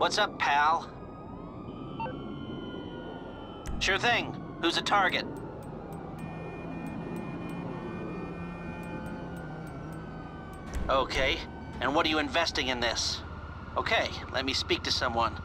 What's up, pal? Sure thing. Who's a target? Okay. And what are you investing in this? Okay, let me speak to someone.